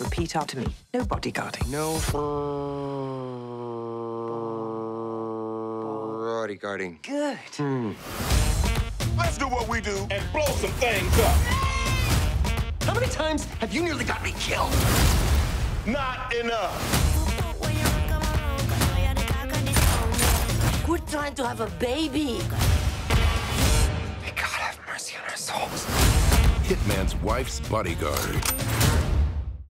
Repeat after me. No bodyguarding. No bodyguarding. Good. Hmm. Let's do what we do and blow some things up. How many times have you nearly got me killed? Not enough. We're trying to have a baby. May God have mercy on our souls. Hitman's wife's bodyguard.